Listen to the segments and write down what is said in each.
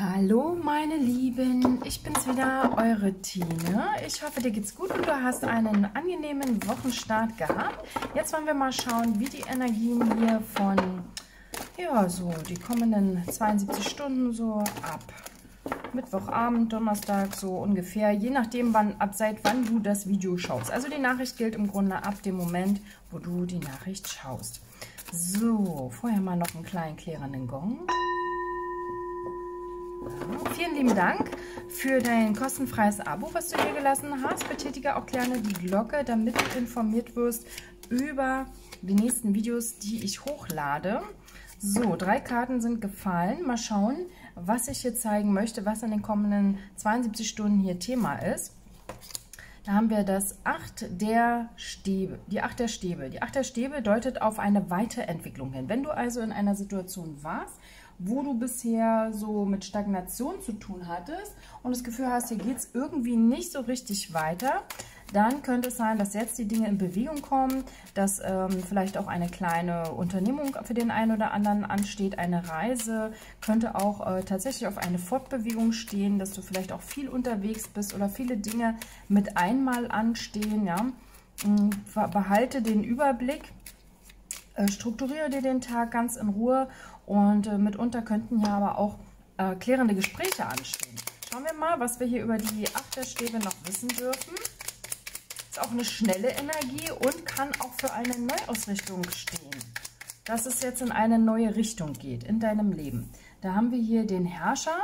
Hallo meine Lieben, ich bin's wieder, eure Tine. Ich hoffe, dir geht's gut und du hast einen angenehmen Wochenstart gehabt. Jetzt wollen wir mal schauen, wie die Energien hier von, ja, so die kommenden 72 Stunden so ab Mittwochabend, Donnerstag so ungefähr, je nachdem, wann, ab seit wann du das Video schaust. Also die Nachricht gilt im Grunde ab dem Moment, wo du die Nachricht schaust. So, vorher mal noch einen kleinen klärenden Gong. Vielen lieben Dank für dein kostenfreies Abo, was du hier gelassen hast. Betätige auch gerne die Glocke, damit du informiert wirst über die nächsten Videos, die ich hochlade. So, drei Karten sind gefallen. Mal schauen, was ich hier zeigen möchte, was in den kommenden 72 Stunden hier Thema ist. Da haben wir das Acht der Stäbe, die Acht der Stäbe. Die Acht der Stäbe deutet auf eine Weiterentwicklung hin. Wenn du also in einer Situation warst, wo du bisher so mit Stagnation zu tun hattest und das Gefühl hast, hier geht es irgendwie nicht so richtig weiter, dann könnte es sein, dass jetzt die Dinge in Bewegung kommen, dass ähm, vielleicht auch eine kleine Unternehmung für den einen oder anderen ansteht, eine Reise, könnte auch äh, tatsächlich auf eine Fortbewegung stehen, dass du vielleicht auch viel unterwegs bist oder viele Dinge mit einmal anstehen, ja. Mm, behalte den Überblick, strukturiere dir den Tag ganz in Ruhe und äh, mitunter könnten ja aber auch äh, klärende Gespräche anstehen. Schauen wir mal, was wir hier über die Achterstäbe noch wissen dürfen. Ist auch eine schnelle Energie und kann auch für eine Neuausrichtung stehen. Dass es jetzt in eine neue Richtung geht in deinem Leben. Da haben wir hier den Herrscher.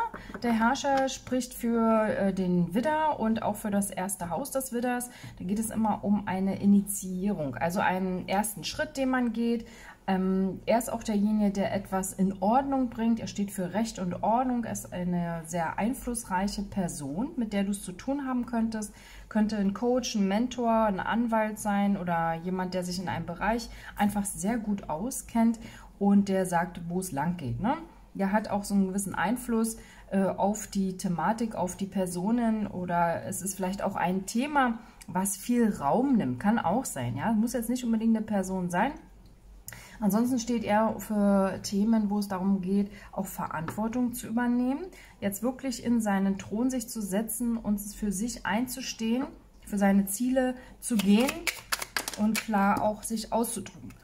Der Herrscher spricht für äh, den Widder und auch für das erste Haus des Widders. Da geht es immer um eine Initiierung, also einen ersten Schritt, den man geht, ähm, er ist auch derjenige, der etwas in Ordnung bringt. Er steht für Recht und Ordnung. Er ist eine sehr einflussreiche Person, mit der du es zu tun haben könntest. Könnte ein Coach, ein Mentor, ein Anwalt sein oder jemand, der sich in einem Bereich einfach sehr gut auskennt und der sagt, wo es lang geht. Ne? Er hat auch so einen gewissen Einfluss äh, auf die Thematik, auf die Personen oder es ist vielleicht auch ein Thema, was viel Raum nimmt. Kann auch sein. Ja, Muss jetzt nicht unbedingt eine Person sein. Ansonsten steht er für Themen, wo es darum geht, auch Verantwortung zu übernehmen, jetzt wirklich in seinen Thron sich zu setzen und für sich einzustehen, für seine Ziele zu gehen und klar auch sich auszudrücken.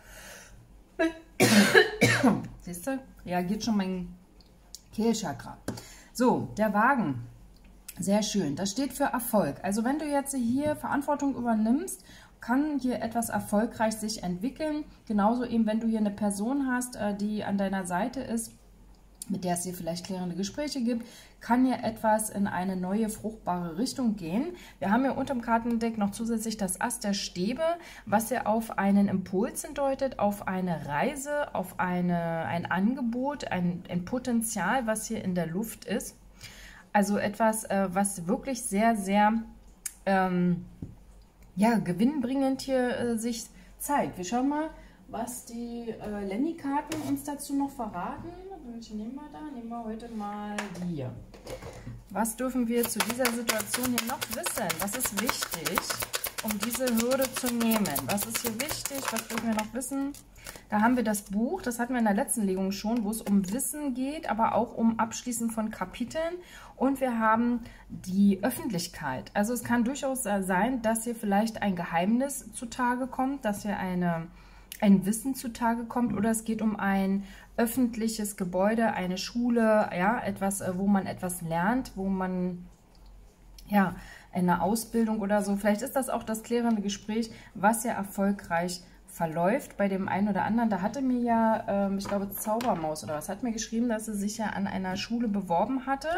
Siehst du, reagiert schon mein Kehlchakra. So, der Wagen. Sehr schön. Das steht für Erfolg. Also wenn du jetzt hier Verantwortung übernimmst kann hier etwas erfolgreich sich entwickeln. Genauso eben, wenn du hier eine Person hast, äh, die an deiner Seite ist, mit der es hier vielleicht klärende Gespräche gibt, kann hier etwas in eine neue, fruchtbare Richtung gehen. Wir haben hier unter dem Kartendeck noch zusätzlich das Ast der Stäbe, was ja auf einen Impuls hindeutet, auf eine Reise, auf eine, ein Angebot, ein, ein Potenzial, was hier in der Luft ist. Also etwas, äh, was wirklich sehr, sehr ähm, ja, gewinnbringend hier äh, sich zeigt. Wir schauen mal, was die äh, Lenny-Karten uns dazu noch verraten. Welche nehmen wir da? Nehmen wir heute mal die. Was dürfen wir zu dieser Situation hier noch wissen? Was ist wichtig, um diese Hürde zu nehmen? Was ist hier wichtig? Was dürfen wir noch wissen? Da haben wir das Buch, das hatten wir in der letzten Legung schon, wo es um Wissen geht, aber auch um Abschließen von Kapiteln. Und wir haben die Öffentlichkeit. Also es kann durchaus sein, dass hier vielleicht ein Geheimnis zutage kommt, dass hier eine, ein Wissen zutage kommt oder es geht um ein öffentliches Gebäude, eine Schule, ja, etwas, äh, wo man etwas lernt, wo man ja, eine Ausbildung oder so. Vielleicht ist das auch das klärende Gespräch, was ja erfolgreich verläuft bei dem einen oder anderen. Da hatte mir ja, ähm, ich glaube, Zaubermaus oder was, hat mir geschrieben, dass sie sich ja an einer Schule beworben hatte.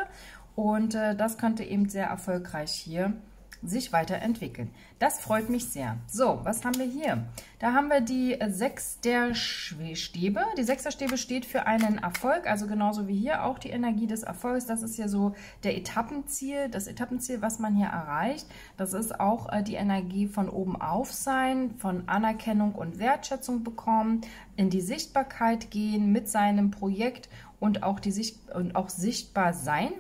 Und äh, das könnte eben sehr erfolgreich hier sich weiterentwickeln. Das freut mich sehr. So, was haben wir hier? Da haben wir die sechs der Stäbe. Die sechs der Stäbe steht für einen Erfolg, also genauso wie hier auch die Energie des Erfolgs. Das ist ja so der Etappenziel, das Etappenziel, was man hier erreicht. Das ist auch äh, die Energie von oben auf sein, von Anerkennung und Wertschätzung bekommen, in die Sichtbarkeit gehen mit seinem Projekt und auch, die Sicht und auch sichtbar sein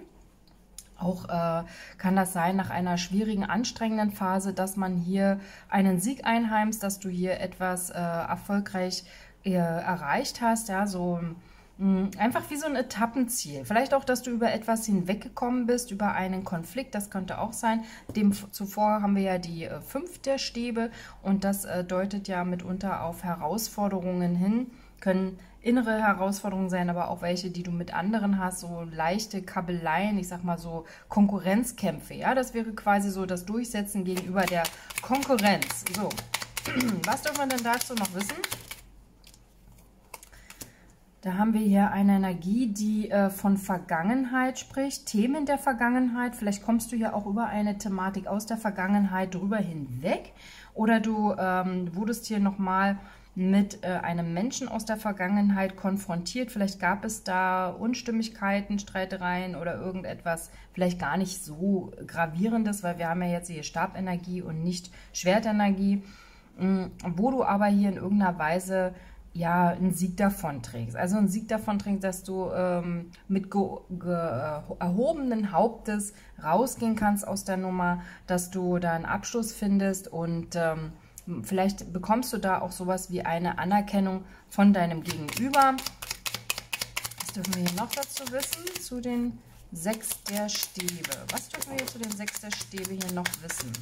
auch äh, kann das sein nach einer schwierigen, anstrengenden Phase, dass man hier einen Sieg einheimst, dass du hier etwas äh, erfolgreich äh, erreicht hast, ja, so hm, einfach wie so ein Etappenziel. Vielleicht auch, dass du über etwas hinweggekommen bist, über einen Konflikt, das könnte auch sein. Dem zuvor haben wir ja die äh, fünf der Stäbe und das äh, deutet ja mitunter auf Herausforderungen hin, können innere Herausforderungen sein, aber auch welche, die du mit anderen hast, so leichte Kabeleien, ich sag mal so Konkurrenzkämpfe. Ja, das wäre quasi so das Durchsetzen gegenüber der Konkurrenz. So, was dürfen wir denn dazu noch wissen? Da haben wir hier eine Energie, die äh, von Vergangenheit spricht, Themen der Vergangenheit. Vielleicht kommst du ja auch über eine Thematik aus der Vergangenheit drüber hinweg oder du ähm, wurdest hier nochmal mit äh, einem Menschen aus der Vergangenheit konfrontiert. Vielleicht gab es da Unstimmigkeiten, Streitereien oder irgendetwas, vielleicht gar nicht so gravierendes, weil wir haben ja jetzt hier Stabenergie und nicht Schwertenergie, mh, wo du aber hier in irgendeiner Weise ja, einen Sieg davon trägst. Also einen Sieg davon trägst, dass du ähm, mit erhobenen Hauptes rausgehen kannst aus der Nummer, dass du da einen Abschluss findest und ähm, vielleicht bekommst du da auch sowas wie eine Anerkennung von deinem Gegenüber. Was dürfen wir hier noch dazu wissen? Zu den sechs der Stäbe. Was dürfen wir hier zu den sechs der Stäbe hier noch wissen?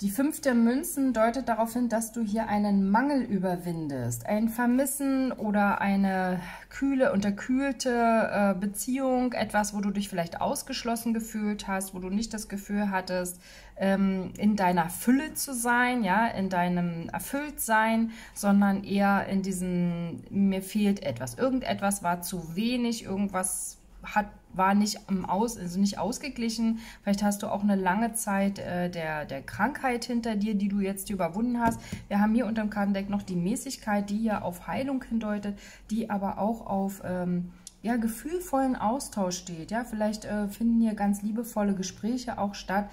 Die fünfte Münzen deutet darauf hin, dass du hier einen Mangel überwindest, ein Vermissen oder eine kühle, unterkühlte äh, Beziehung, etwas, wo du dich vielleicht ausgeschlossen gefühlt hast, wo du nicht das Gefühl hattest, ähm, in deiner Fülle zu sein, ja, in deinem Erfülltsein, sondern eher in diesem, mir fehlt etwas. Irgendetwas war zu wenig, irgendwas hat, war nicht, im Aus, also nicht ausgeglichen. Vielleicht hast du auch eine lange Zeit äh, der, der Krankheit hinter dir, die du jetzt überwunden hast. Wir haben hier unter dem Kartendeck noch die Mäßigkeit, die ja auf Heilung hindeutet, die aber auch auf... Ähm, ja, gefühlvollen Austausch steht. Ja, vielleicht äh, finden hier ganz liebevolle Gespräche auch statt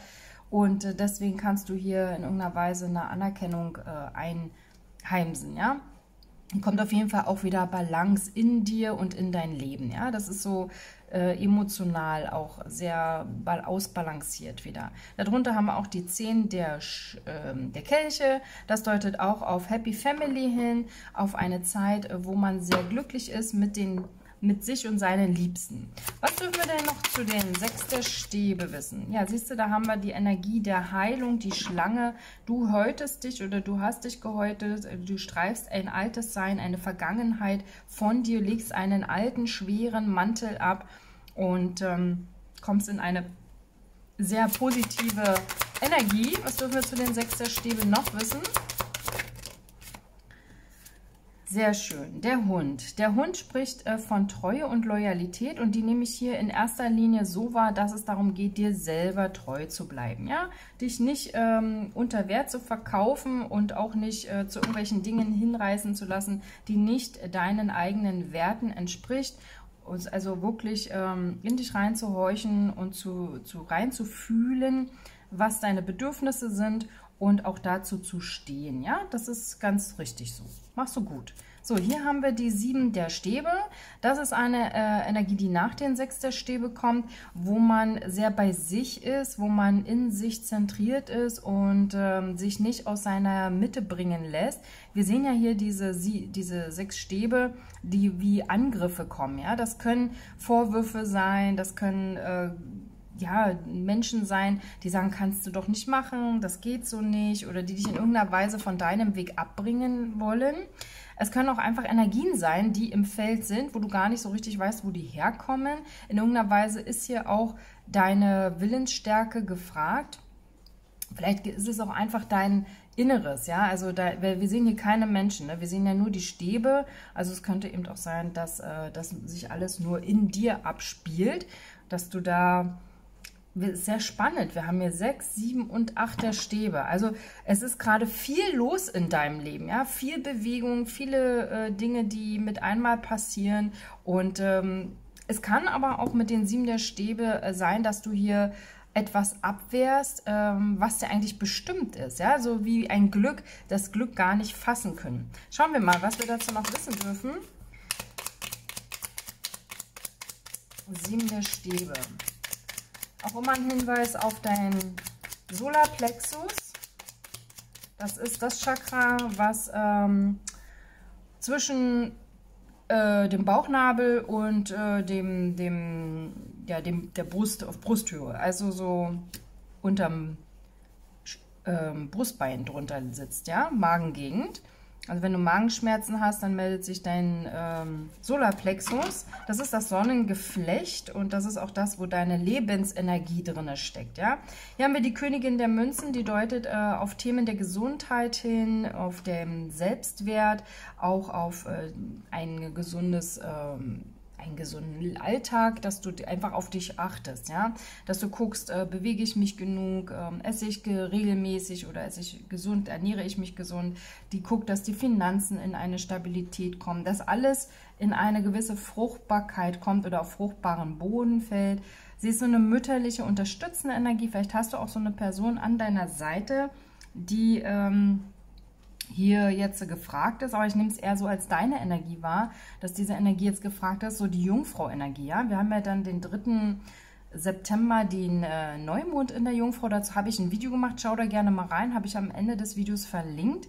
und äh, deswegen kannst du hier in irgendeiner Weise eine Anerkennung äh, einheimsen. Ja, kommt auf jeden Fall auch wieder Balance in dir und in dein Leben. Ja, das ist so äh, emotional auch sehr ausbalanciert wieder. Darunter haben wir auch die 10 der, äh, der Kelche. Das deutet auch auf Happy Family hin, auf eine Zeit, wo man sehr glücklich ist mit den mit sich und seinen Liebsten. Was dürfen wir denn noch zu den sechs der Stäbe wissen? Ja, siehst du, da haben wir die Energie der Heilung, die Schlange. Du häutest dich oder du hast dich gehäutet, du streifst ein altes Sein, eine Vergangenheit von dir, legst einen alten, schweren Mantel ab und ähm, kommst in eine sehr positive Energie. Was dürfen wir zu den sechs der Stäbe noch wissen? Sehr schön. Der Hund. Der Hund spricht äh, von Treue und Loyalität und die nehme ich hier in erster Linie so wahr, dass es darum geht, dir selber treu zu bleiben. Ja, Dich nicht ähm, unter Wert zu verkaufen und auch nicht äh, zu irgendwelchen Dingen hinreißen zu lassen, die nicht deinen eigenen Werten entspricht. Also wirklich ähm, in dich reinzuhorchen und zu, zu reinzufühlen, was deine Bedürfnisse sind und auch dazu zu stehen. Ja, das ist ganz richtig so. Machst du gut. So, hier haben wir die sieben der Stäbe. Das ist eine äh, Energie, die nach den sechs der Stäbe kommt, wo man sehr bei sich ist, wo man in sich zentriert ist und ähm, sich nicht aus seiner Mitte bringen lässt. Wir sehen ja hier diese, diese sechs Stäbe, die wie Angriffe kommen. Ja, Das können Vorwürfe sein, das können... Äh, ja, Menschen sein, die sagen, kannst du doch nicht machen, das geht so nicht oder die dich in irgendeiner Weise von deinem Weg abbringen wollen. Es können auch einfach Energien sein, die im Feld sind, wo du gar nicht so richtig weißt, wo die herkommen. In irgendeiner Weise ist hier auch deine Willensstärke gefragt. Vielleicht ist es auch einfach dein Inneres, ja, also da, wir sehen hier keine Menschen, ne? wir sehen ja nur die Stäbe, also es könnte eben auch sein, dass äh, das sich alles nur in dir abspielt, dass du da sehr spannend. Wir haben hier sechs, sieben und acht der Stäbe. Also es ist gerade viel los in deinem Leben, ja, viel Bewegung, viele äh, Dinge, die mit einmal passieren. Und ähm, es kann aber auch mit den sieben der Stäbe äh, sein, dass du hier etwas abwehrst, ähm, was dir eigentlich bestimmt ist, ja, so wie ein Glück, das Glück gar nicht fassen können. Schauen wir mal, was wir dazu noch wissen dürfen. Sieben der Stäbe. Auch immer ein Hinweis auf deinen Solarplexus. Das ist das Chakra, was ähm, zwischen äh, dem Bauchnabel und äh, dem, dem, ja, dem, der Brust auf Brusthöhe. Also so unterm ähm, Brustbein drunter sitzt, ja, Magengegend. Also wenn du Magenschmerzen hast, dann meldet sich dein ähm, Solarplexus. Das ist das Sonnengeflecht und das ist auch das, wo deine Lebensenergie drin steckt. Ja? Hier haben wir die Königin der Münzen, die deutet äh, auf Themen der Gesundheit hin, auf den Selbstwert, auch auf äh, ein gesundes... Ähm, einen gesunden Alltag, dass du einfach auf dich achtest, ja, dass du guckst, äh, bewege ich mich genug, ähm, esse ich regelmäßig oder esse ich gesund, ernähre ich mich gesund, die guckt, dass die Finanzen in eine Stabilität kommen, dass alles in eine gewisse Fruchtbarkeit kommt oder auf fruchtbaren Boden fällt. Sie ist so eine mütterliche, unterstützende Energie. Vielleicht hast du auch so eine Person an deiner Seite, die ähm, hier jetzt gefragt ist, aber ich nehme es eher so als deine Energie wahr, dass diese Energie jetzt gefragt ist, so die Jungfrau-Energie, ja. Wir haben ja dann den 3. September den äh, Neumond in der Jungfrau, dazu habe ich ein Video gemacht, schau da gerne mal rein, habe ich am Ende des Videos verlinkt.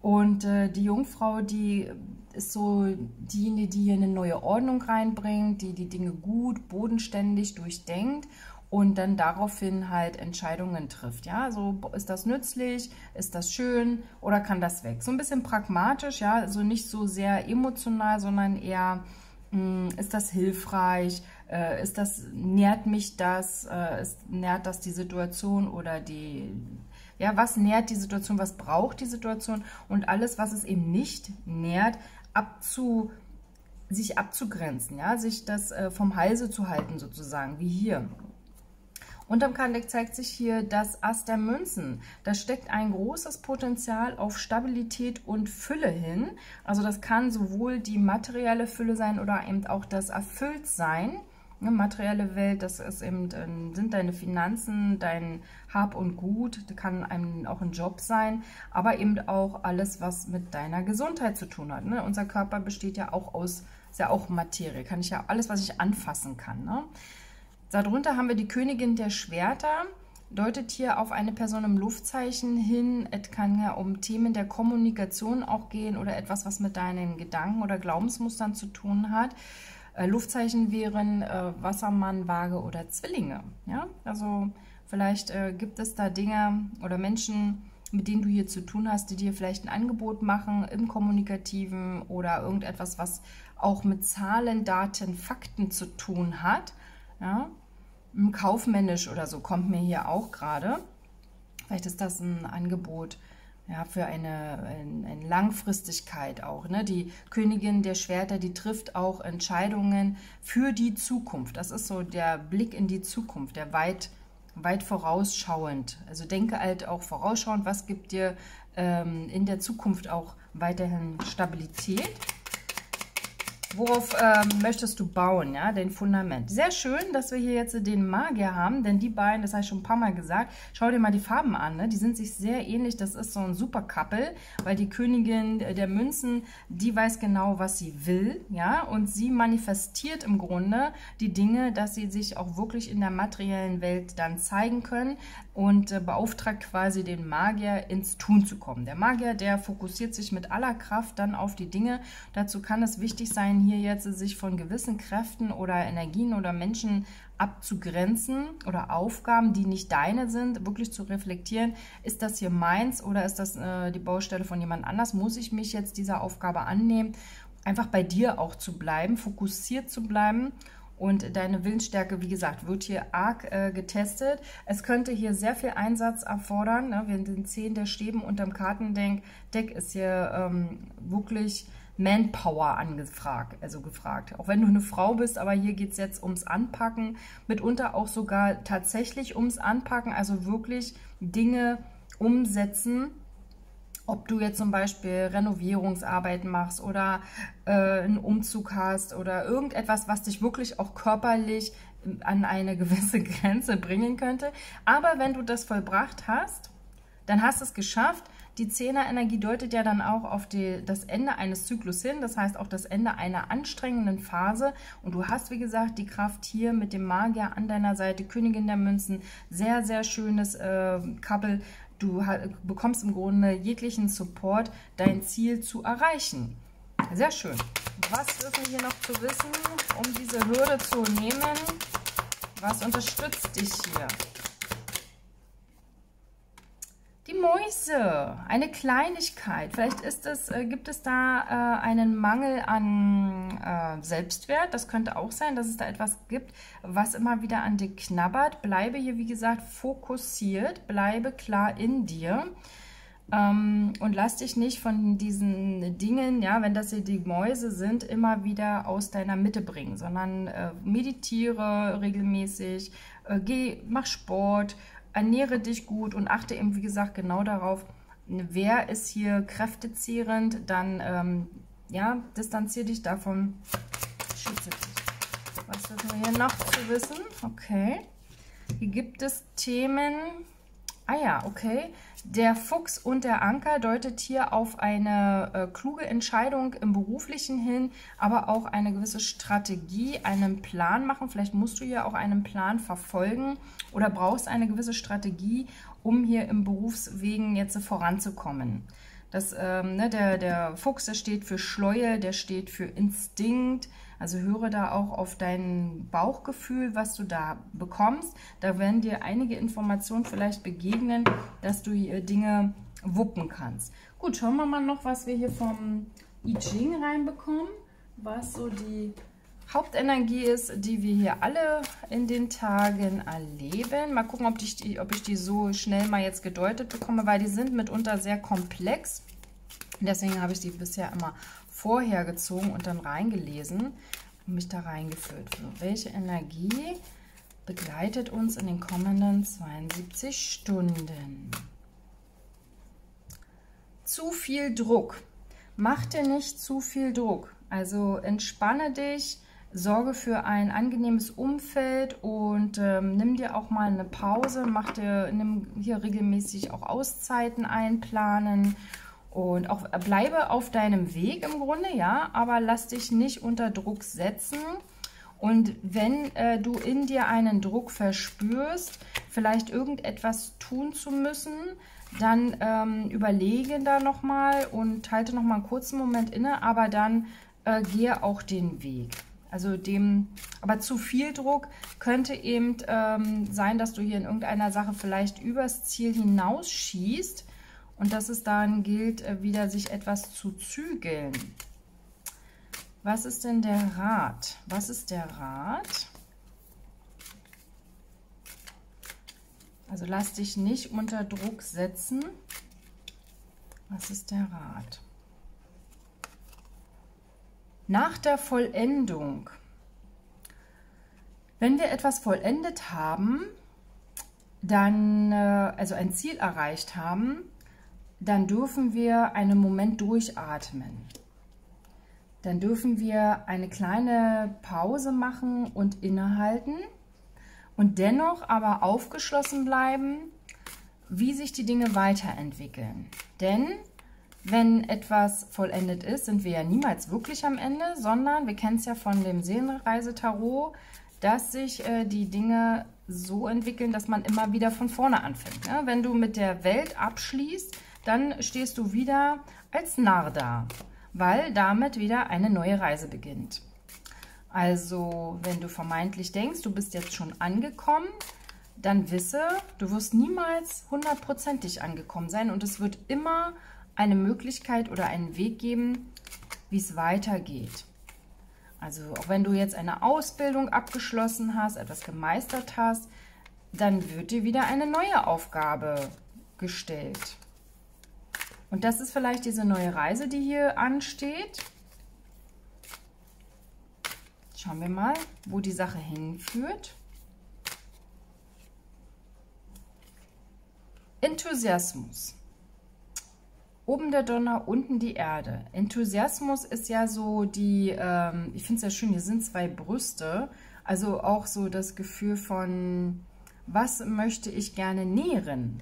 Und äh, die Jungfrau, die ist so diejenige, die hier eine neue Ordnung reinbringt, die die Dinge gut, bodenständig durchdenkt und dann daraufhin halt Entscheidungen trifft. Ja, so ist das nützlich, ist das schön oder kann das weg? So ein bisschen pragmatisch, ja, also nicht so sehr emotional, sondern eher mh, hm, ist das hilfreich, äh, ist das, nährt mich das, äh, ist, nährt das die Situation oder die, ja, was nährt die Situation, was braucht die Situation und alles, was es eben nicht nährt, abzu, sich abzugrenzen, ja, sich das äh, vom Halse zu halten sozusagen, wie hier. Unterm Kartendeck zeigt sich hier das Ass der Münzen. Da steckt ein großes Potenzial auf Stabilität und Fülle hin. Also das kann sowohl die materielle Fülle sein oder eben auch das Erfülltsein. Eine materielle Welt, das ist eben, ähm, sind deine Finanzen, dein Hab und Gut, das kann einem auch ein Job sein, aber eben auch alles, was mit deiner Gesundheit zu tun hat. Ne? Unser Körper besteht ja auch aus, ist ja auch Materie, kann ich ja alles, was ich anfassen kann. Ne? Darunter haben wir die Königin der Schwerter, deutet hier auf eine Person im Luftzeichen hin. Es kann ja um Themen der Kommunikation auch gehen oder etwas, was mit deinen Gedanken oder Glaubensmustern zu tun hat. Äh, Luftzeichen wären äh, Wassermann, Waage oder Zwillinge. Ja? Also vielleicht äh, gibt es da Dinge oder Menschen, mit denen du hier zu tun hast, die dir vielleicht ein Angebot machen im Kommunikativen oder irgendetwas, was auch mit Zahlen, Daten, Fakten zu tun hat. Ja? Kaufmännisch oder so kommt mir hier auch gerade. Vielleicht ist das ein Angebot ja, für eine, eine, eine Langfristigkeit auch. Ne? Die Königin der Schwerter, die trifft auch Entscheidungen für die Zukunft. Das ist so der Blick in die Zukunft, der weit, weit vorausschauend. Also denke halt auch vorausschauend, was gibt dir ähm, in der Zukunft auch weiterhin Stabilität. Worauf ähm, möchtest du bauen, ja, den Fundament? Sehr schön, dass wir hier jetzt den Magier haben, denn die beiden, das habe ich schon ein paar Mal gesagt, schau dir mal die Farben an, ne? die sind sich sehr ähnlich, das ist so ein super Couple, weil die Königin der Münzen, die weiß genau, was sie will, ja, und sie manifestiert im Grunde die Dinge, dass sie sich auch wirklich in der materiellen Welt dann zeigen können und äh, beauftragt quasi den Magier ins Tun zu kommen. Der Magier, der fokussiert sich mit aller Kraft dann auf die Dinge, dazu kann es wichtig sein, hier jetzt sich von gewissen Kräften oder Energien oder Menschen abzugrenzen oder Aufgaben, die nicht deine sind, wirklich zu reflektieren, ist das hier meins oder ist das äh, die Baustelle von jemand anders? Muss ich mich jetzt dieser Aufgabe annehmen? Einfach bei dir auch zu bleiben, fokussiert zu bleiben und deine Willensstärke, wie gesagt, wird hier arg äh, getestet. Es könnte hier sehr viel Einsatz erfordern. Ne? Wir den 10 der Stäben unterm Kartendeck ist hier ähm, wirklich Manpower angefragt, also gefragt. Auch wenn du eine Frau bist, aber hier geht es jetzt ums Anpacken, mitunter auch sogar tatsächlich ums Anpacken, also wirklich Dinge umsetzen, ob du jetzt zum Beispiel Renovierungsarbeiten machst oder äh, einen Umzug hast oder irgendetwas, was dich wirklich auch körperlich an eine gewisse Grenze bringen könnte. Aber wenn du das vollbracht hast, dann hast du es geschafft, die Zehner-Energie deutet ja dann auch auf die, das Ende eines Zyklus hin, das heißt auch das Ende einer anstrengenden Phase. Und du hast, wie gesagt, die Kraft hier mit dem Magier an deiner Seite, Königin der Münzen, sehr, sehr schönes äh, Couple. Du bekommst im Grunde jeglichen Support, dein Ziel zu erreichen. Sehr schön. Was dürfen wir noch zu wissen, um diese Hürde zu nehmen? Was unterstützt dich hier? Die Mäuse, eine Kleinigkeit. Vielleicht ist es, äh, gibt es da äh, einen Mangel an äh, Selbstwert. Das könnte auch sein, dass es da etwas gibt, was immer wieder an dir knabbert. Bleibe hier, wie gesagt, fokussiert. Bleibe klar in dir. Ähm, und lass dich nicht von diesen Dingen, ja, wenn das hier die Mäuse sind, immer wieder aus deiner Mitte bringen, sondern äh, meditiere regelmäßig, äh, geh, mach Sport, ernähre dich gut und achte eben, wie gesagt, genau darauf, wer ist hier kräftezehrend, dann, ähm, ja, distanziere dich davon, schütze dich. Was ist wir hier noch zu wissen? Okay. Hier gibt es Themen, ah ja, okay, der Fuchs und der Anker deutet hier auf eine äh, kluge Entscheidung im Beruflichen hin, aber auch eine gewisse Strategie, einen Plan machen. Vielleicht musst du ja auch einen Plan verfolgen oder brauchst eine gewisse Strategie, um hier im Berufswegen jetzt voranzukommen. Das, ähm, ne, der, der Fuchs, der steht für Schleue, der steht für Instinkt, also höre da auch auf dein Bauchgefühl, was du da bekommst. Da werden dir einige Informationen vielleicht begegnen, dass du hier Dinge wuppen kannst. Gut, schauen wir mal noch, was wir hier vom I Ching reinbekommen, was so die Hauptenergie ist, die wir hier alle in den Tagen erleben. Mal gucken, ob ich, die, ob ich die so schnell mal jetzt gedeutet bekomme, weil die sind mitunter sehr komplex. Deswegen habe ich die bisher immer vorher gezogen und dann reingelesen und mich da reingeführt. Welche Energie begleitet uns in den kommenden 72 Stunden? Zu viel Druck. Mach dir nicht zu viel Druck. Also entspanne dich, sorge für ein angenehmes Umfeld und ähm, nimm dir auch mal eine Pause, mach dir, nimm hier regelmäßig auch Auszeiten einplanen und auch bleibe auf deinem Weg im Grunde, ja, aber lass dich nicht unter Druck setzen. Und wenn äh, du in dir einen Druck verspürst, vielleicht irgendetwas tun zu müssen, dann ähm, überlege da nochmal und halte nochmal einen kurzen Moment inne, aber dann äh, gehe auch den Weg. Also dem, aber zu viel Druck könnte eben ähm, sein, dass du hier in irgendeiner Sache vielleicht übers Ziel hinausschießt und dass es dann gilt, äh, wieder sich etwas zu zügeln. Was ist denn der Rat? Was ist der Rat? Also lass dich nicht unter Druck setzen. Was ist der Rat? Nach der Vollendung. Wenn wir etwas vollendet haben, dann, äh, also ein Ziel erreicht haben, dann dürfen wir einen Moment durchatmen. Dann dürfen wir eine kleine Pause machen und innehalten und dennoch aber aufgeschlossen bleiben, wie sich die Dinge weiterentwickeln. Denn wenn etwas vollendet ist, sind wir ja niemals wirklich am Ende, sondern wir kennen es ja von dem Seelenreise-Tarot, dass sich äh, die Dinge so entwickeln, dass man immer wieder von vorne anfängt. Ne? Wenn du mit der Welt abschließt, dann stehst du wieder als Narr da, weil damit wieder eine neue Reise beginnt. Also, wenn du vermeintlich denkst, du bist jetzt schon angekommen, dann wisse, du wirst niemals hundertprozentig angekommen sein und es wird immer eine Möglichkeit oder einen Weg geben, wie es weitergeht. Also auch wenn du jetzt eine Ausbildung abgeschlossen hast, etwas gemeistert hast, dann wird dir wieder eine neue Aufgabe gestellt. Und das ist vielleicht diese neue Reise, die hier ansteht. Schauen wir mal, wo die Sache hinführt. Enthusiasmus. Oben der Donner, unten die Erde. Enthusiasmus ist ja so die, ähm, ich finde es ja schön, hier sind zwei Brüste. Also auch so das Gefühl von, was möchte ich gerne nähren?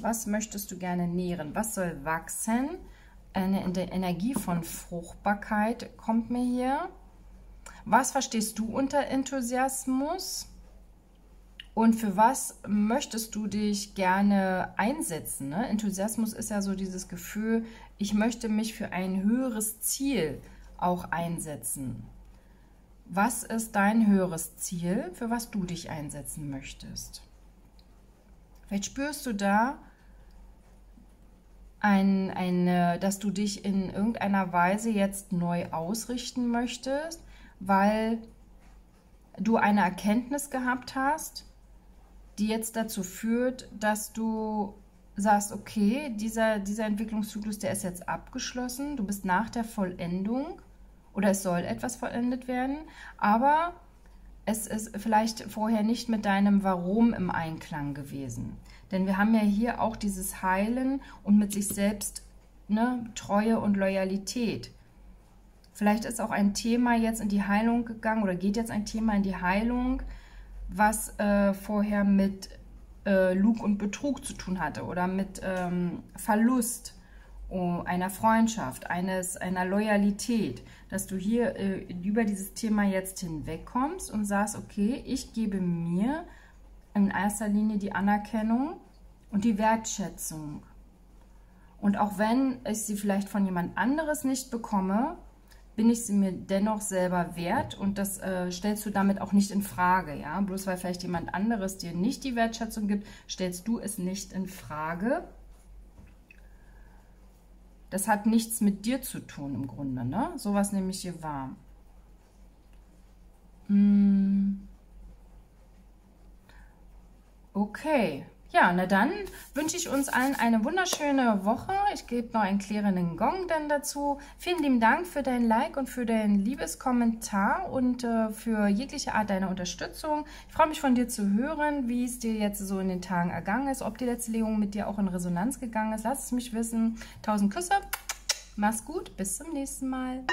Was möchtest du gerne nähren? Was soll wachsen? Eine Energie von Fruchtbarkeit kommt mir hier. Was verstehst du unter Enthusiasmus? und für was möchtest du dich gerne einsetzen? Ne? Enthusiasmus ist ja so dieses Gefühl, ich möchte mich für ein höheres Ziel auch einsetzen. Was ist dein höheres Ziel, für was du dich einsetzen möchtest? Vielleicht spürst du da, ein, eine, dass du dich in irgendeiner Weise jetzt neu ausrichten möchtest, weil du eine Erkenntnis gehabt hast, die jetzt dazu führt, dass du sagst, okay, dieser, dieser Entwicklungszyklus, der ist jetzt abgeschlossen, du bist nach der Vollendung oder es soll etwas vollendet werden, aber es ist vielleicht vorher nicht mit deinem Warum im Einklang gewesen. Denn wir haben ja hier auch dieses Heilen und mit sich selbst ne, Treue und Loyalität. Vielleicht ist auch ein Thema jetzt in die Heilung gegangen oder geht jetzt ein Thema in die Heilung, was äh, vorher mit äh, Lug und Betrug zu tun hatte oder mit ähm, Verlust einer Freundschaft, eines, einer Loyalität, dass du hier äh, über dieses Thema jetzt hinwegkommst und sagst, okay, ich gebe mir in erster Linie die Anerkennung und die Wertschätzung. Und auch wenn ich sie vielleicht von jemand anderes nicht bekomme, bin ich sie mir dennoch selber wert und das äh, stellst du damit auch nicht in Frage, ja. Bloß weil vielleicht jemand anderes dir nicht die Wertschätzung gibt, stellst du es nicht in Frage. Das hat nichts mit dir zu tun im Grunde, ne? Sowas nehme ich hier wahr. Hm. Okay. Ja, na dann wünsche ich uns allen eine wunderschöne Woche. Ich gebe noch einen klärenden Gong dann dazu. Vielen lieben Dank für dein Like und für dein liebes Kommentar und äh, für jegliche Art deiner Unterstützung. Ich freue mich von dir zu hören, wie es dir jetzt so in den Tagen ergangen ist, ob die letzte Legung mit dir auch in Resonanz gegangen ist. Lass es mich wissen. Tausend Küsse. Mach's gut. Bis zum nächsten Mal.